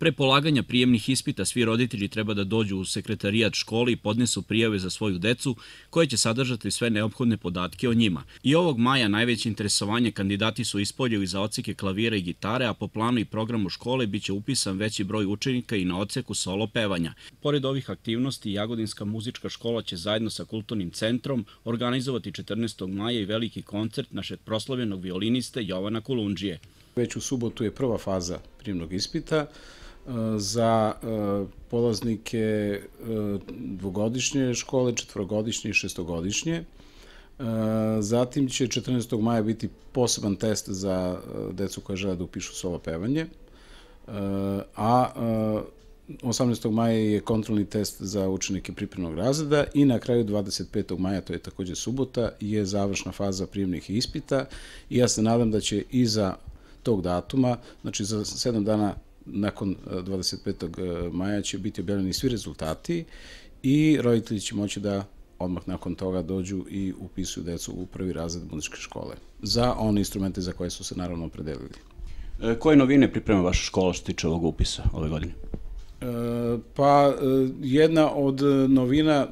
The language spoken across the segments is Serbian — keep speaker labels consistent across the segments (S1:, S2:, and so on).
S1: Pre polaganja prijemnih ispita svi roditelji treba da dođu u sekretarijat škole i podnesu prijave za svoju decu koje će sadržati sve neophodne podatke o njima. I ovog maja najveće interesovanje kandidati su ispoljili za oceke klavira i gitare, a po planu i programu škole biće upisan veći broj učenika i na oceku solo pevanja. Pored ovih aktivnosti, Jagodinska muzička škola će zajedno sa kulturnim centrom organizovati 14. maja i veliki koncert našeg proslavljenog violiniste Jovana Kulundžije.
S2: Već u subotu je prva faza primnog ispita za e, polaznike e, dvogodišnje škole, četvrogodišnje i šestogodišnje. E, zatim će 14. maja biti poseban test za decu koja žele da upišu solo pevanje, a 18. maja je kontrolni test za učenike pripremnog razreda i na kraju 25. maja, to je takođe subota, je završna faza prijemnih ispita i ja se nadam da će iza tog datuma, znači za 7 dana nakon 25. E, e, maja će biti objavljeni svi rezultati i roditelji će moći da odmah nakon toga dođu i upisuju decu u prvi razred muzičke škole za one instrumente za koje su se naravno opredelili.
S1: E, koje novine priprema vaša škola što tiče ovog upisa ove godine?
S2: Pa jedna od novina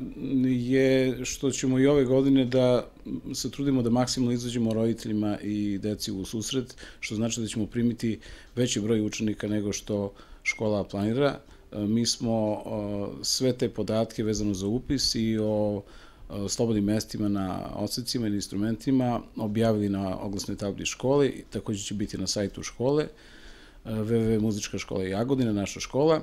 S2: je što ćemo i ove godine da se trudimo da maksimalno izađemo roditeljima i deci u susret, što znači da ćemo primiti veći broj učenika nego što škola planira. Mi smo sve te podatke vezano za upis i o slobodnim mestima na odsecima i instrumentima objavili na oglasnoj tabli škole, takođe će biti na sajtu škole www muzička škola Jagodina, naša škola.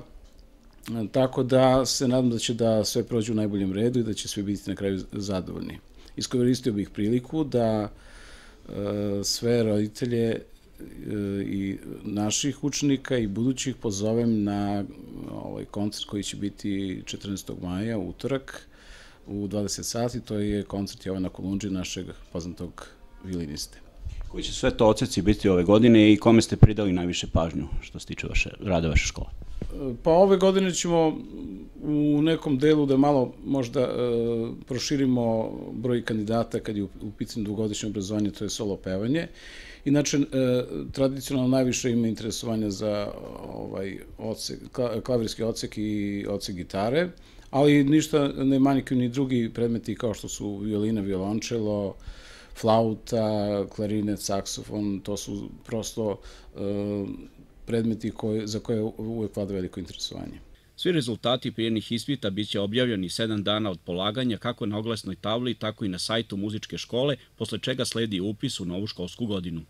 S2: Tako da se nadam da će da sve prođe u najboljem redu i da će svi biti na kraju zadovoljni. Iskoristio bih priliku da e, sve roditelje e, i naših učenika i budućih pozovem na ovaj koncert koji će biti 14. maja, utorak, u 20 sati, to je koncert Jovana Kolundži, našeg poznatog violiniste.
S1: Koji će sve to oceci biti ove godine i kome ste pridali najviše pažnju što se tiče vaše, rada vaše škole?
S2: Pa ove godine ćemo u nekom delu da malo možda e, proširimo broj kandidata kad je u, u pitanju dvogodišnje obrazovanje, to je solo pevanje. Inače, e, tradicionalno najviše ima interesovanja za ovaj, ocek, klavirski ocek i ocek gitare, ali ništa ne manjkuju ni drugi predmeti kao što su violina, violončelo, flauta, klarinet, saksofon, to su prosto e, predmeti koje, za koje uvek vlada veliko interesovanje.
S1: Svi rezultati prijenih ispita biće objavljeni 7 dana od polaganja kako na oglasnoj tabli, tako i na sajtu muzičke škole, posle čega sledi upis u novu školsku godinu.